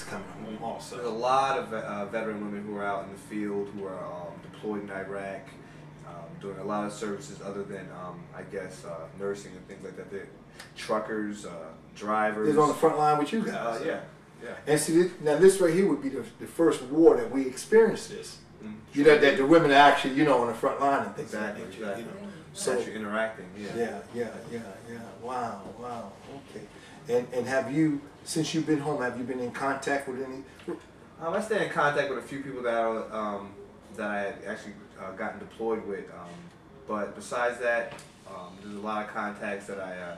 that's coming home also. There's a lot of uh, veteran women who are out in the field, who are um, deployed in Iraq, um, doing a lot of services other than, um, I guess, uh, nursing and things like that. They're truckers, uh, drivers. They're on the front line with you Uh, guys. yeah, yeah. And see, this, now this right here would be the, the first war that we experience this. Mm. You know that the women are actually, you know, on the front line and things Exactly, like that. exactly. You know, So so actually interacting, yeah. yeah, yeah, yeah, yeah. Wow, wow. Okay. And and have you, since you've been home, have you been in contact with any? Um, I stay in contact with a few people that I, um, that I had actually uh, gotten deployed with, um, but besides that, um, there's a lot of contacts that I uh,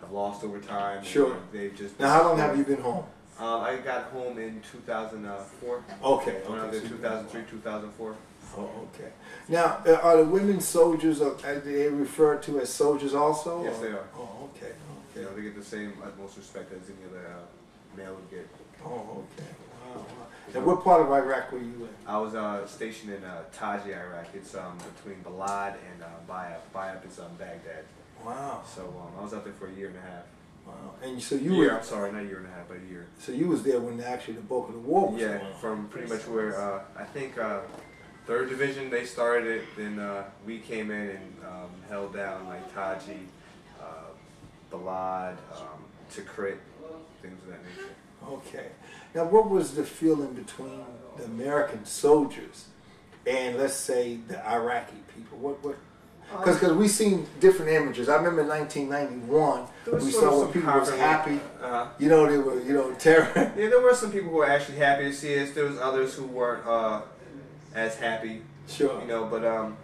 have lost over time. Sure. uh, They've just. Now, how long have you been home? Um, I got home in 2004. Okay. When I okay. was in 2003, 2004. Oh, okay. Now, uh, are the women soldiers? Are, are they referred to as soldiers also? Yes, or- they are. Oh, okay. You know, they get the same utmost respect as any other uh, male would get. Oh, okay. Wow, wow. And what part of Iraq were you in? I was uh, stationed in uh, Taji, Iraq. It's um, between Balad and uh, Bayab. Bayab is um, Baghdad. Wow. So um, I was out there for a year and a half. Wow. And so you year, were I'm sorry, not a year and a half, but a year. so you was there when actually the bulk of the war was Yeah, going from pretty much where uh, I think uh, third division they started it. Then uh, we came in and um, held down like Taji, Balad, um, Tikrit, things of that nature. Okay. Now, what was the feeling between the American soldiers and let's say the Iraqi people? What what? Because because we seen different images. I remember in 1991 There was we saw when some people was confidence. happy. Uh-huh. You know they were you know terror. Yeah, there were some people who were actually happy to see us. There was others who weren't uh, as happy, sure. you know. But um,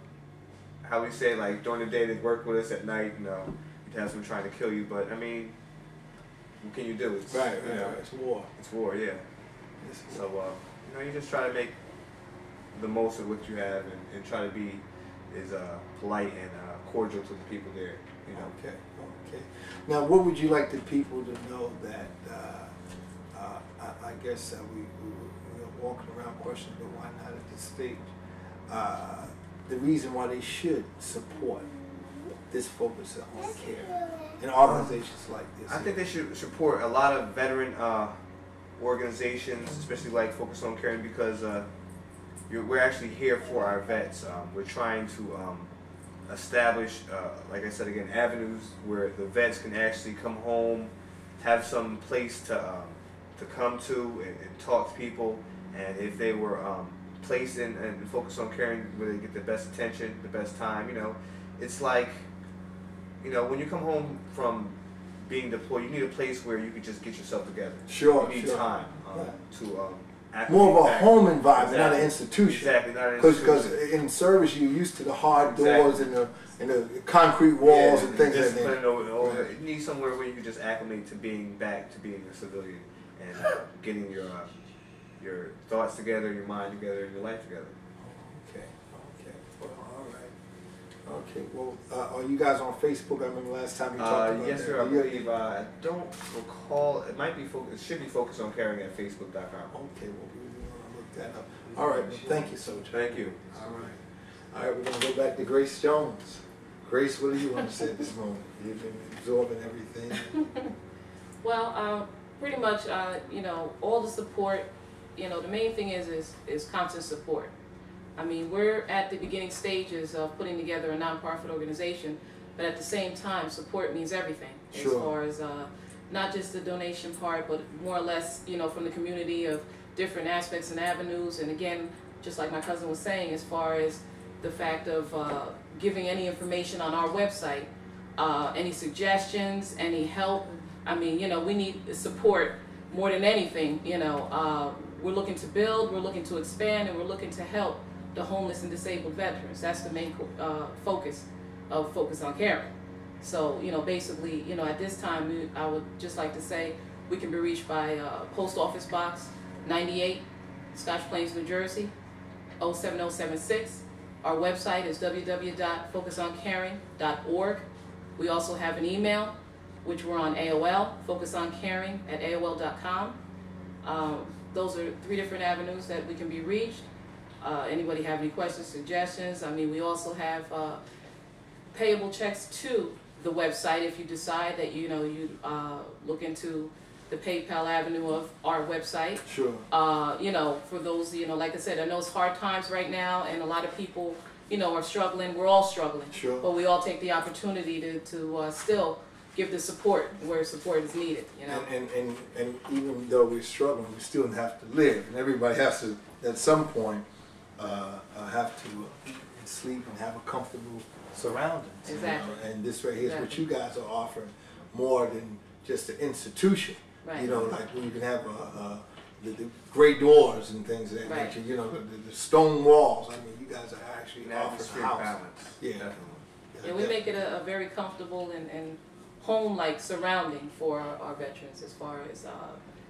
how we say like during the day they'd work with us at night, you know, have some trying to kill you. But I mean, what can you do? It's Right. you know, right. It's war. it's war, yeah. It's So uh, you know, you just try to make the most of what you have and, and try to be as uh, polite and uh, cordial to the people there. You know. Okay, okay. Now, what would you like the people to know that, uh, uh, I, I guess uh, we, we, were, walking around questioning, but why not at this stage? Uh, the reason why they should support this focus on care in organizations like this. I think they should support a lot of veteran uh, organizations, especially like Focus on Caring, because uh, you're, we're actually here for our vets. Um, we're trying to um, establish, uh, like I said again, avenues where the vets can actually come home, have some place to um, to come to and, and talk to people, and if they were um, placed in and focus on caring, where they get the best attention, the best time, you know, it's like you know, when you come home from being deployed, you need a place where you can just get yourself together. Sure, You need sure. time um, Right. to um, More of a back. home environment, not an institution. Exactly, not an institution. Because in service, you're used to the hard Exactly. doors and the and the concrete walls Yeah, and things like that. over- Right. You need somewhere where you can just acclimate to being back to being a civilian and uh, getting your uh, your thoughts together, your mind together, and your life together. Okay, okay. Well, all right. Okay, well, uh, are you guys on Facebook? I remember last time you talked Uh, about yes, that. sir. I Yeah. believe. Uh, I don't recall. It might be. focused. it should be focused on caring at Facebook.com. Okay, well, we we wanna look that up. All right, well, thank you, Soldier. Thank you. All right. All right, we're gonna go back to Grace Jones. Grace, what do you want to say at this moment? You've been absorbing everything. Well, um, pretty much, uh, you know, all the support, you know, the main thing is, is, is constant support. I mean, we're at the beginning stages of putting together a nonprofit organization, but at the same time, support means everything. As far as, uh, not just the donation part, but more or less, you know, from the community of different aspects and avenues. And again, just like my cousin was saying, as far as the fact of, uh, giving any information on our website, uh, any suggestions, any help. I mean, you know, we need support more than anything. You know, uh, we're looking to build, we're looking to expand, and we're looking to help the homeless and disabled veterans. That's the main uh, focus of Focus on Caring. So, you know, basically, you know, at this time, I would just like to say we can be reached by uh, Post Office Box 98, Scotch Plains, New Jersey, 07076. Our website is www.focusoncaring.org. We also have an email, which we're on AOL, focusoncaring at AOL.com. Um, those are three different avenues that we can be reached. Uh, anybody have any questions, suggestions? I mean, we also have uh, payable checks to the website if you decide that you know you uh, look into the PayPal avenue of our website. Sure. Uh, you know, for those, you know, like I said, I know it's hard times right now, and a lot of people, you know, are struggling. We're all struggling, Sure. but we all take the opportunity to to uh, still give the support where support is needed. You know. And, and, and, and even though we're struggling, we still have to live, and everybody has to, at some point, uh, uh, have to eat and sleep and have a comfortable surroundings. you know? And this right here is what you guys are offering, more than just an institution. Right. You know, like where you can have uh, uh, the, the gray doors and things of that Right. nature. You know, the, the stone walls. I mean, you guys are actually An offering atmosphere a house. balance. Yeah. Definitely. And we make it a, a very comfortable and, and home-like surrounding for our, our veterans as far as, uh,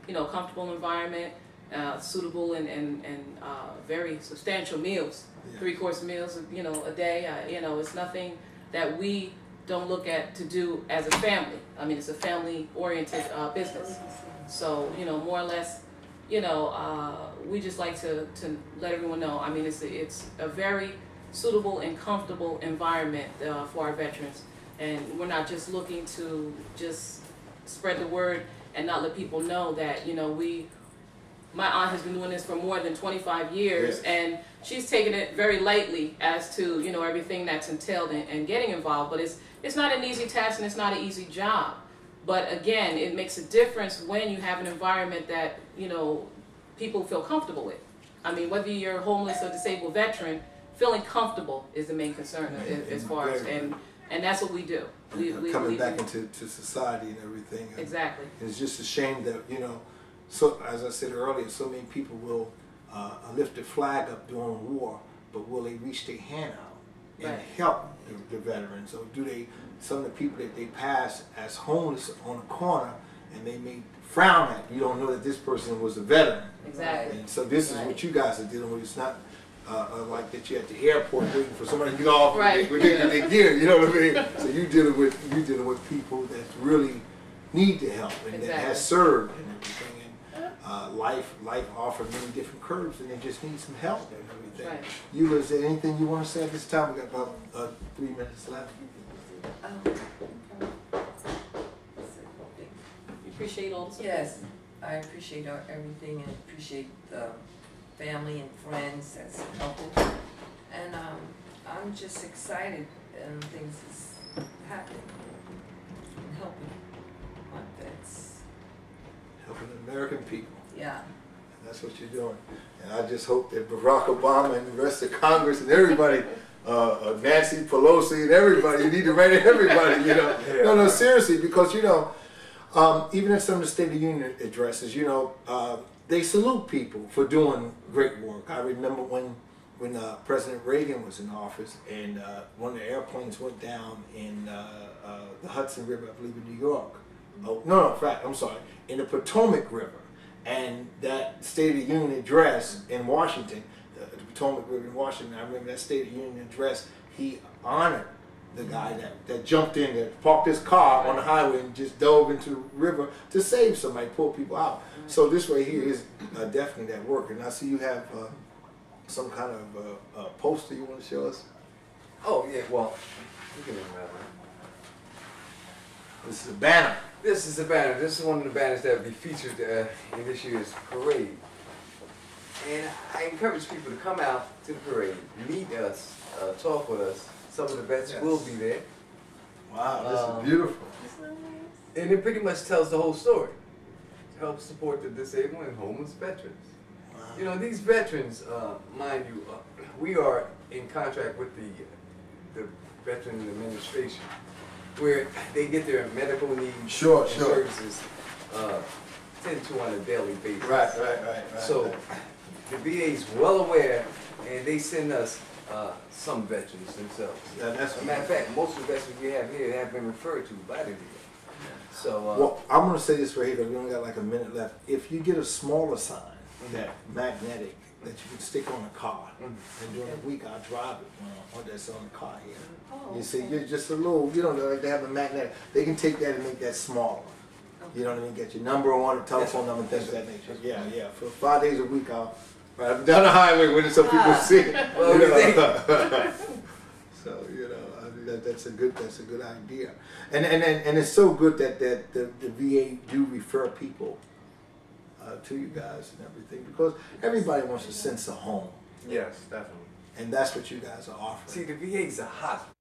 you know, comfortable environment, uh, suitable and, and, and uh, very substantial meals, Yeah. three-course meals, you know, a day. Uh, you know, it's nothing that we don't look at to do as a family. I mean, it's a family-oriented uh, business. So, you know, more or less, you know, uh, we just like to, to let everyone know. I mean, it's a, it's a very suitable and comfortable environment uh, for our veterans. And we're not just looking to just spread the word and not let people know that, you know, we, my aunt has been doing this for more than 25 years Yes. and she's taken it very lightly as to, you know, everything that's entailed in, in getting involved. But it's, it's not an easy task and it's not an easy job. But again, it makes a difference when you have an environment that, you know, people feel comfortable with. I mean, whether you're a homeless or disabled veteran, feeling comfortable is the main concern Yeah, as, as far as, and, and that's what we do. We, we, coming we back do- into to society and everything. And Exactly, It's just a shame that you know, so as I said earlier, so many people will uh, lift the flag up during war, but will they reach their hand out and Right. help the, the veterans, or do they? Some of the people that they pass as homeless on a corner, and they may frown at. You don't know that this person was a veteran. exactly. And so this is what you guys are dealing with. It's not uh, uh, like that you're at the airport waiting for somebody to get off Right. with their, gear. You know what I mean? So you dealing with you dealing with people that really need the help and that has served and everything. And uh, life life offers many different curves, and they just need some help and everything. Right. You, is there anything you want to say at this time? We got about uh, three minutes left. You appreciate all the support. Yes, I appreciate our- everything and appreciate the family and friends that's helping. And um, I'm just excited and things is happening and helping my vets. Helping the American people. Yeah, That's what you're doing. And I just hope that Barack Obama and the rest of Congress and everybody, uh, uh, Nancy Pelosi and everybody, you need to write everybody, you know. No, no, seriously, because, you know, um, even in some of the State of the Union addresses, you know, uh, they salute people for doing great work. I remember when when uh, President Reagan was in office and uh, one of the airplanes went down in uh, uh, the Hudson River, I believe in New York. Oh, no, no, in fact, I'm sorry, in the Potomac River. And that State of the Union address in Washington, the, the Potomac River in Washington, I remember that State of the Union address, he honored the guy that, that jumped in, that parked his car on the highway and just dove into the river to save somebody, pull people out. So this right here is uh, definitely that work. And I see you have uh, some kind of uh, poster you want to show us. Oh, yeah, well, you can remember. This is a banner. This is the banner. This is one of the banners that will be featured uh, in this year's parade. And I encourage people to come out to the parade, meet us, uh, talk with us. Some of the vets Yes. will be there. Wow, this Um, is beautiful. And it pretty much tells the whole story. To help support the disabled and homeless veterans. Wow. You know, these veterans, uh, mind you, uh, we are in contract with the, the Veteran Administration, where they get their medical needs Sure, and sure. services uh, tend to on a daily basis. Right, right, right, right. So right. the VA is well aware, and they send us uh, some veterans themselves. Yeah, that's As a matter of fact, most of the veterans we have here have been referred to by the VA. So, uh, Well, I'm gonna say this right here, 'cause we only got like a minute left. If you get a smaller sign, Mhm. that magnetic, that you can stick on a car, Mhm. and during the week I drive it, uh, or that's on the car here. Oh, You see, okay. you're just a little, you know, like they have a magnet. They can take that and make that smaller. You know what I mean? Get your number on it, telephone number, things of that nature. Yeah, yeah. For five days a week, I'll ride up down the highway with it so people Ah. see it. Well, you we know. so you know, I that, that's a good that's a good idea, and and and, and it's so good that that the, the VA do refer people uh, to you guys and everything because everybody wants a sense of home, Yes, definitely. and that's what you guys are offering. See, the VA is a hospital.